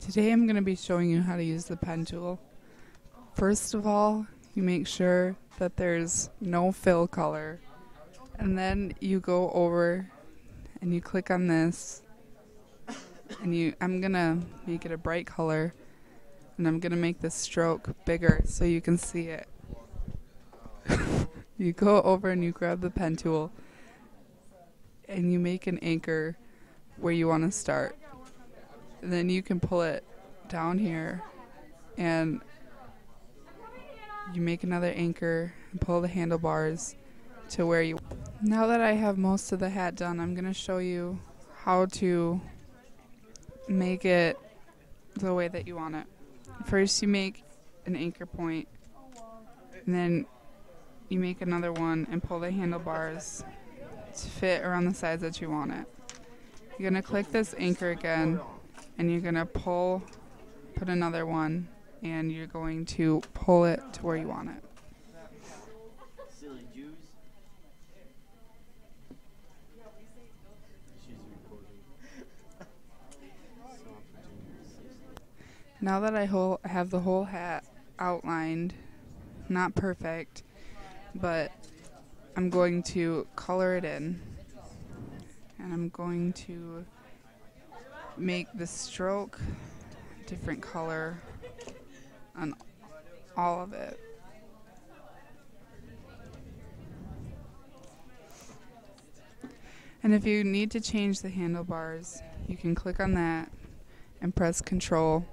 Today I'm going to be showing you how to use the pen tool. First of all, you make sure that there's no fill color. And then you go over and you click on this and you I'm going to make it a bright color and I'm going to make the stroke bigger so you can see it. you go over and you grab the pen tool and you make an anchor where you want to start. And then you can pull it down here and you make another anchor and pull the handlebars to where you now that I have most of the hat done I'm gonna show you how to make it the way that you want it. First you make an anchor point and then you make another one and pull the handlebars to fit around the sides that you want it. You're gonna click this anchor again and you're gonna pull put another one and you're going to pull it to where you want it. Now that I whole, have the whole hat outlined, not perfect, but I'm going to color it in. And I'm going to make the stroke different color on all of it. And if you need to change the handlebars, you can click on that and press control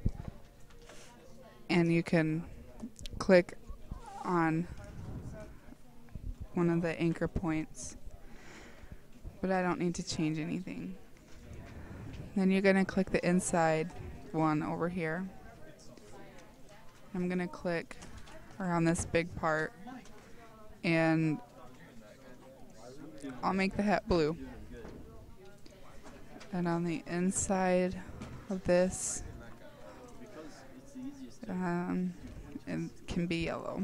and you can click on one of the anchor points. But I don't need to change anything. Then you're going to click the inside one over here. I'm going to click around this big part and I'll make the hat blue. And on the inside of this, um, it can be yellow.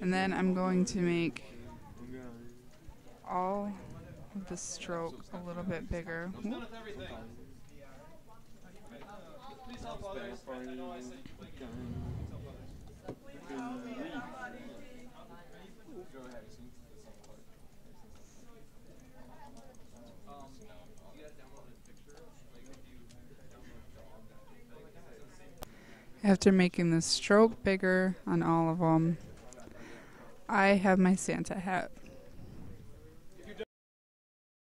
And then I'm going to make all the stroke a little bit bigger. After making the stroke bigger on all of them, I have my Santa hat.